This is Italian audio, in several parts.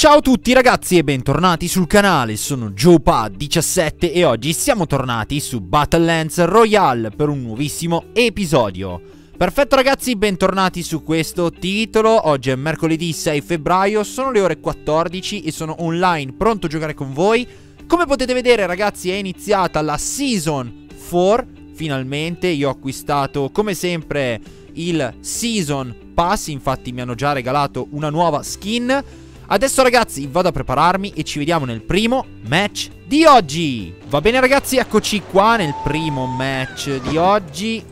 Ciao a tutti ragazzi e bentornati sul canale, sono JoePad17 e oggi siamo tornati su Battlelands Royale per un nuovissimo episodio. Perfetto ragazzi, bentornati su questo titolo, oggi è mercoledì 6 febbraio, sono le ore 14 e sono online pronto a giocare con voi. Come potete vedere ragazzi è iniziata la Season 4, finalmente io ho acquistato come sempre il Season Pass, infatti mi hanno già regalato una nuova skin. Adesso ragazzi vado a prepararmi e ci vediamo nel primo match di oggi. Va bene ragazzi? Eccoci qua nel primo match di oggi.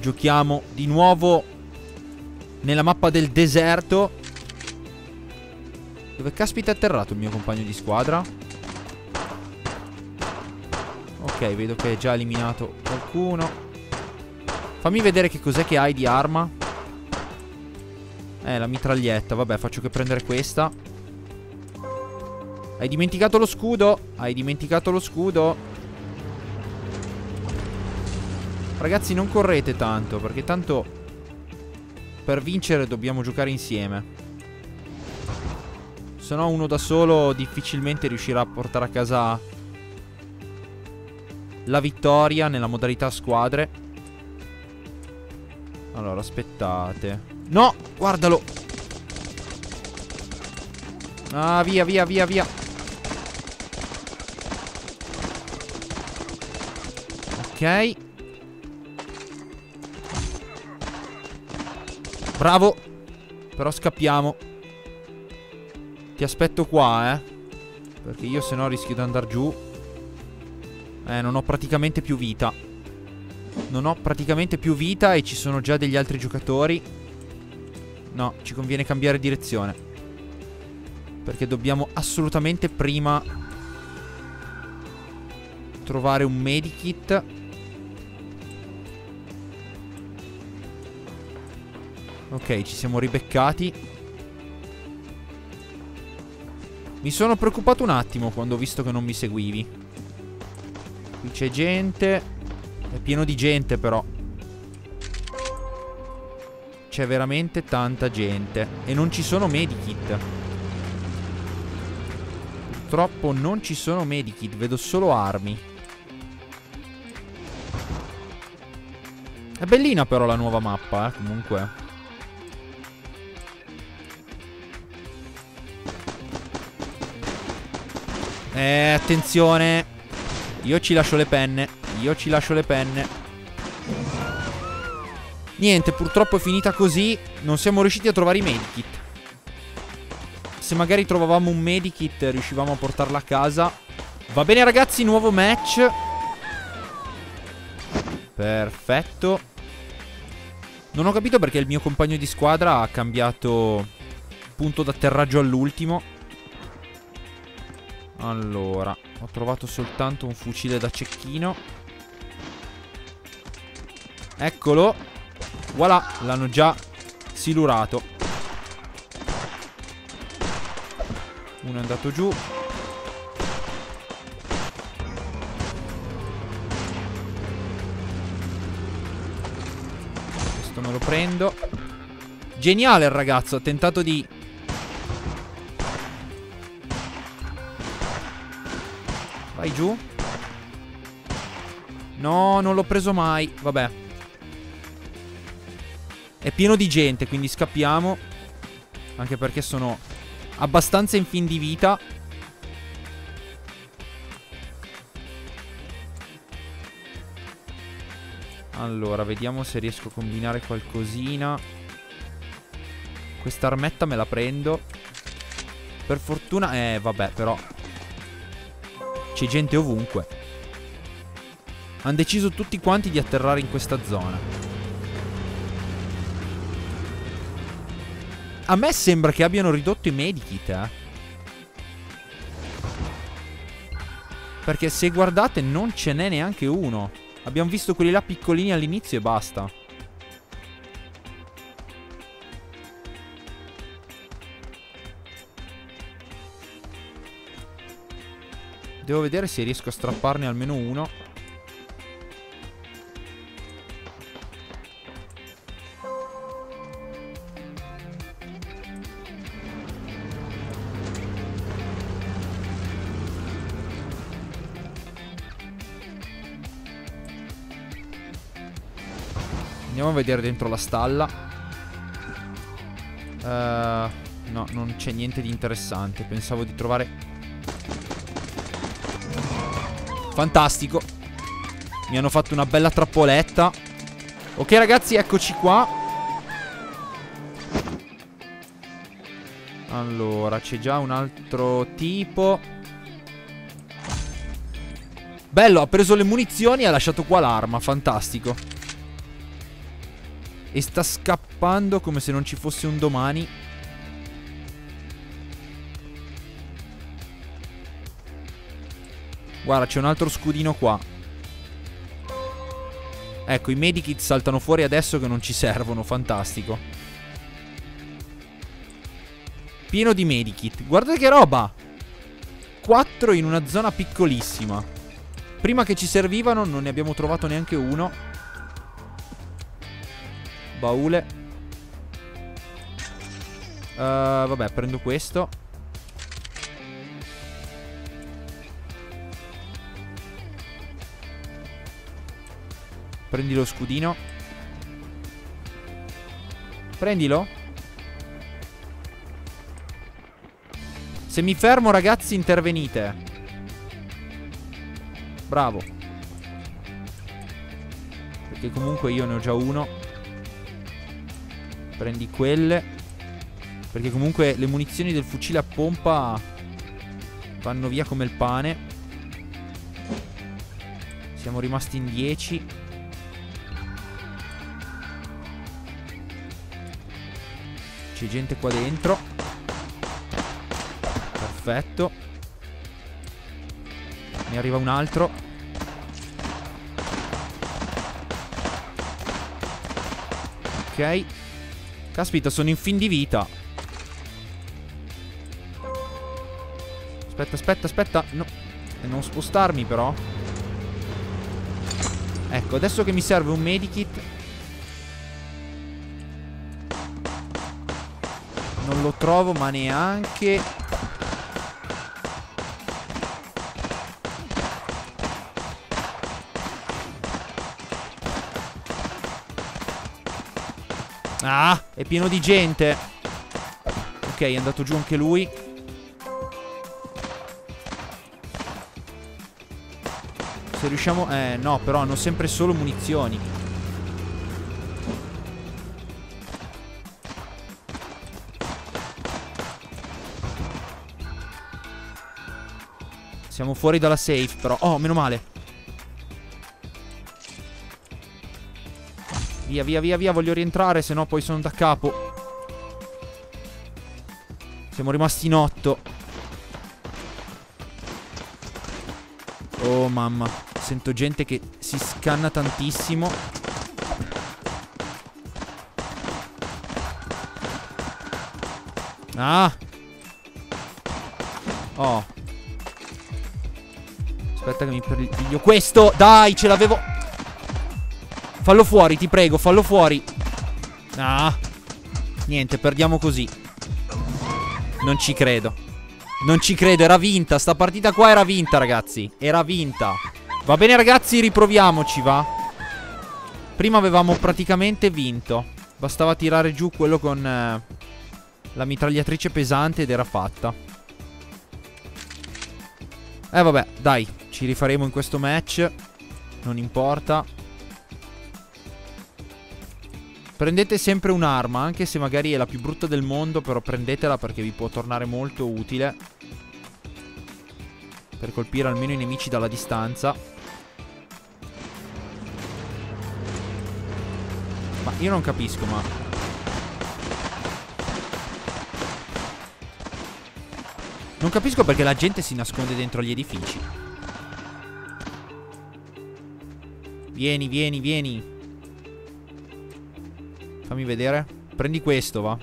Giochiamo di nuovo nella mappa del deserto. Dove caspita è atterrato il mio compagno di squadra? Ok vedo che è già eliminato qualcuno. Fammi vedere che cos'è che hai di arma eh, la mitraglietta. Vabbè, faccio che prendere questa. Hai dimenticato lo scudo? Hai dimenticato lo scudo? Ragazzi, non correte tanto, perché tanto per vincere dobbiamo giocare insieme. Se no uno da solo difficilmente riuscirà a portare a casa la vittoria nella modalità squadre. Allora, aspettate. No, guardalo. Ah, via, via, via, via. Ok. Bravo. Però scappiamo. Ti aspetto qua, eh. Perché io se no rischio di andare giù. Eh, non ho praticamente più vita. Non ho praticamente più vita e ci sono già degli altri giocatori. No, ci conviene cambiare direzione. Perché dobbiamo assolutamente prima trovare un medikit. Ok, ci siamo ribeccati. Mi sono preoccupato un attimo quando ho visto che non mi seguivi. Qui c'è gente. È pieno di gente però. C'è veramente tanta gente. E non ci sono medikit. Purtroppo non ci sono medikit. Vedo solo armi. È bellina però la nuova mappa, eh, comunque. Eh, attenzione. Io ci lascio le penne. Io ci lascio le penne. Niente, purtroppo è finita così. Non siamo riusciti a trovare i medikit. Se magari trovavamo un medikit riuscivamo a portarla a casa. Va bene ragazzi, nuovo match. Perfetto. Non ho capito perché il mio compagno di squadra ha cambiato punto d'atterraggio all'ultimo. Allora, ho trovato soltanto un fucile da cecchino. Eccolo. Voilà, l'hanno già silurato. Uno è andato giù. Questo me lo prendo. Geniale il ragazzo, ha tentato di... Vai giù. No, non l'ho preso mai. Vabbè. È pieno di gente, quindi scappiamo. Anche perché sono abbastanza in fin di vita. Allora, vediamo se riesco a combinare qualcosina. Questa armetta me la prendo. Per fortuna... Eh, vabbè, però... C'è gente ovunque. Hanno deciso tutti quanti di atterrare in questa zona. A me sembra che abbiano ridotto i medikit, eh. Perché se guardate non ce n'è neanche uno. Abbiamo visto quelli là piccolini all'inizio e basta. Devo vedere se riesco a strapparne almeno uno. Andiamo a vedere dentro la stalla. Uh, no, non c'è niente di interessante. Pensavo di trovare... Fantastico. Mi hanno fatto una bella trappoletta. Ok ragazzi, eccoci qua. Allora, c'è già un altro tipo. Bello, ha preso le munizioni e ha lasciato qua l'arma. Fantastico. E sta scappando come se non ci fosse un domani. Guarda, c'è un altro scudino qua. Ecco, i medikit saltano fuori adesso che non ci servono. Fantastico. Pieno di medikit. Guardate che roba! 4 in una zona piccolissima. Prima che ci servivano non ne abbiamo trovato neanche uno. Baule. Uh, Vabbè prendo questo. Prendi lo scudino. Prendilo. Se mi fermo ragazzi intervenite. Bravo. Perché comunque io ne ho già uno Prendi quelle. Perché comunque le munizioni del fucile a pompa vanno via come il pane. Siamo rimasti in 10. C'è gente qua dentro. Perfetto. Ne arriva un altro. Ok. Caspita, sono in fin di vita. Aspetta, aspetta, aspetta. No. Non spostarmi però. Ecco, adesso che mi serve un medikit. Non lo trovo, ma neanche... Ah, è pieno di gente. Ok, è andato giù anche lui. Se riusciamo... Eh, no, però hanno sempre solo munizioni. Siamo fuori dalla safe, però. Oh, meno male. Via, via, via, via, voglio rientrare, se no poi sono da capo. Siamo rimasti in otto. Oh mamma, sento gente che si scanna tantissimo. Ah! Oh. Aspetta che mi piglio questo. Dai, ce l'avevo... Fallo fuori, ti prego, fallo fuori. Ah. Niente, perdiamo così. Non ci credo. Non ci credo, era vinta. Sta partita qua era vinta, ragazzi. Era vinta. Va bene, ragazzi, riproviamoci, va? Prima avevamo praticamente vinto. Bastava tirare giù quello con eh, la mitragliatrice pesante ed era fatta. Eh, vabbè, dai. Ci rifaremo in questo match. Non importa. Prendete sempre un'arma, anche se magari è la più brutta del mondo, però prendetela perché vi può tornare molto utile. Per colpire almeno i nemici dalla distanza. Ma io non capisco, ma... Non capisco perché la gente si nasconde dentro gli edifici. Vieni, vieni, vieni. Fammi vedere. Prendi questo, va.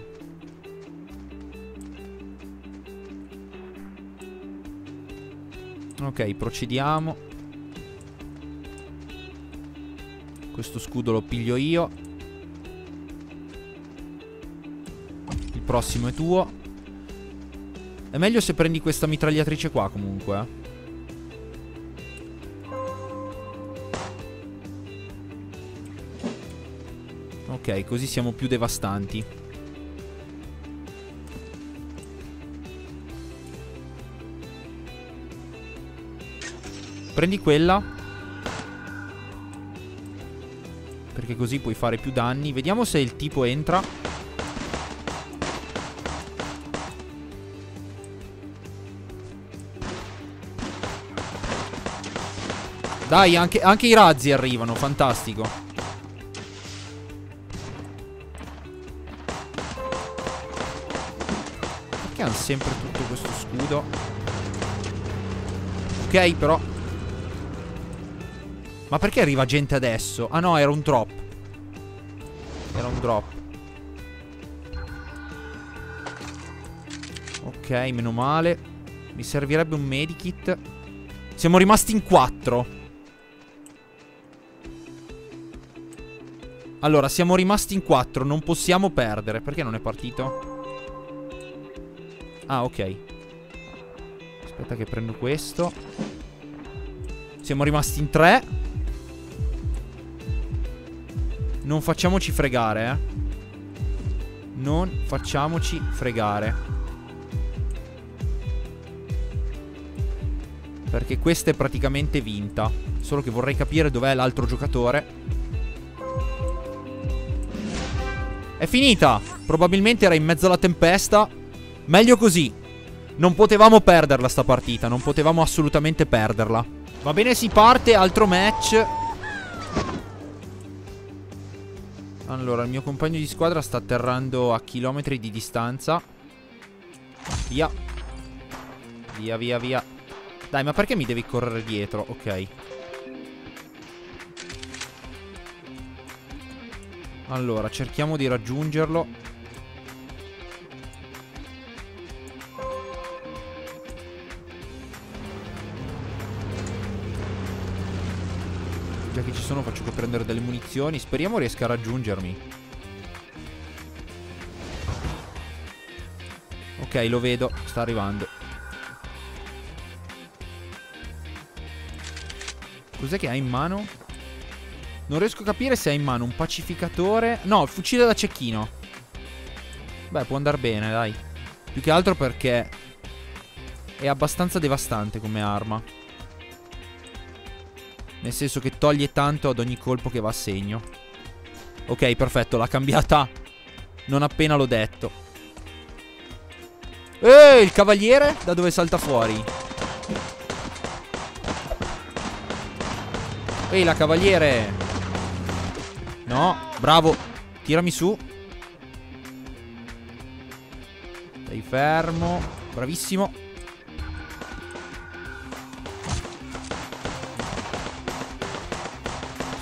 Ok, procediamo. Questo scudo lo piglio io. Il prossimo è tuo. È meglio se prendi questa mitragliatrice qua comunque, eh. Ok, così siamo più devastanti. Prendi quella. Perché così puoi fare più danni. Vediamo se il tipo entra. Dai, anche, anche i razzi arrivano, fantastico. Sempre tutto questo scudo? Ok, però ma perché arriva gente adesso? Ah no, era un drop. Era un drop. Ok, meno male. Mi servirebbe un medikit. Siamo rimasti in quattro. Allora, siamo rimasti in quattro. Non possiamo perdere. Perché non è partito? Ah, ok. Aspetta che prendo questo. Siamo rimasti in tre. Non facciamoci fregare, eh. Non facciamoci fregare. Perché questa è praticamente vinta. Solo che vorrei capire dov'è l'altro giocatore. È finita! Probabilmente era in mezzo alla tempesta. Meglio così. Non potevamo perderla sta partita. Non potevamo assolutamente perderla. Va bene, si parte. Altro match. Allora, il mio compagno di squadra sta atterrando a chilometri di distanza. Via. Via, via, via. Dai, ma perché mi devi correre dietro? Ok. Allora, cerchiamo di raggiungerlo. Già che ci sono faccio che prendere delle munizioni. Speriamo riesca a raggiungermi. Ok lo vedo. Sta arrivando. Cos'è che ha in mano? Non riesco a capire se ha in mano un pacificatore. No, il fucile da cecchino. Beh, può andare bene, dai. Più che altro perché È abbastanza devastante come arma nel senso che toglie tanto ad ogni colpo che va a segno. Ok, perfetto, l'ha cambiata non appena l'ho detto. Ehi, il cavaliere? Da dove salta fuori? Ehi, la cavaliere! No, bravo. Tirami su. Stai fermo. Bravissimo.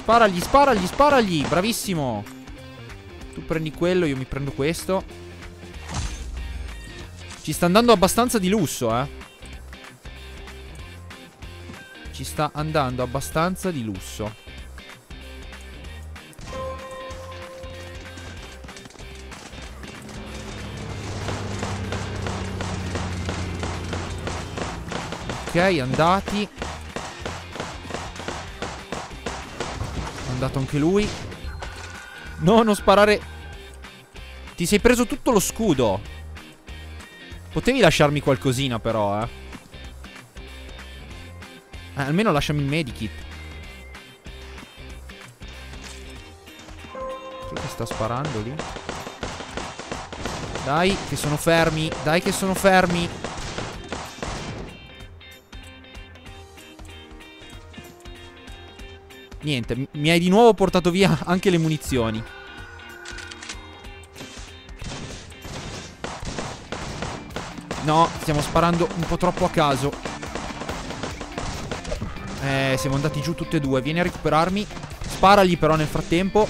Sparagli, sparagli, sparagli. Bravissimo. Tu prendi quello, io mi prendo questo. Ci sta andando abbastanza di lusso, eh. Ci sta andando abbastanza di lusso. Ok, andati. Andato anche lui. No, non sparare. Ti sei preso tutto lo scudo. Potevi lasciarmi qualcosina però, eh. eh almeno lasciami il medikit. Chi sta sparando lì? Dai, che sono fermi. Dai, che sono fermi. Niente, mi hai di nuovo portato via anche le munizioni. No, stiamo sparando un po' troppo a caso. Eh, siamo andati giù tutti e due. Vieni a recuperarmi. Sparagli però nel frattempo.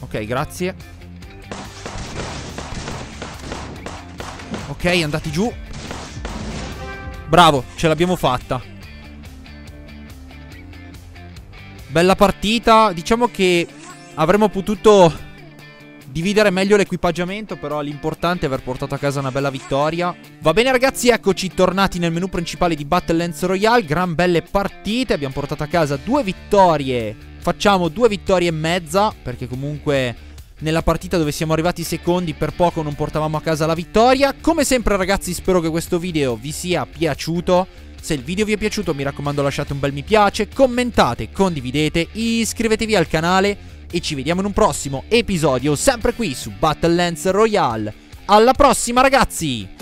Ok, grazie. Ok, andati giù. Bravo, ce l'abbiamo fatta. Bella partita. Diciamo che avremmo potuto dividere meglio l'equipaggiamento, però l'importante è aver portato a casa una bella vittoria. Va bene ragazzi, eccoci tornati nel menu principale di Battle Lance Royale, gran belle partite, abbiamo portato a casa due vittorie. Facciamo due vittorie e mezza, perché comunque nella partita dove siamo arrivati secondi per poco non portavamo a casa la vittoria. Come sempre ragazzi spero che questo video vi sia piaciuto. Se il video vi è piaciuto mi raccomando lasciate un bel mi piace, commentate, condividete, iscrivetevi al canale e ci vediamo in un prossimo episodio sempre qui su Battle Lance Royale. Alla prossima ragazzi!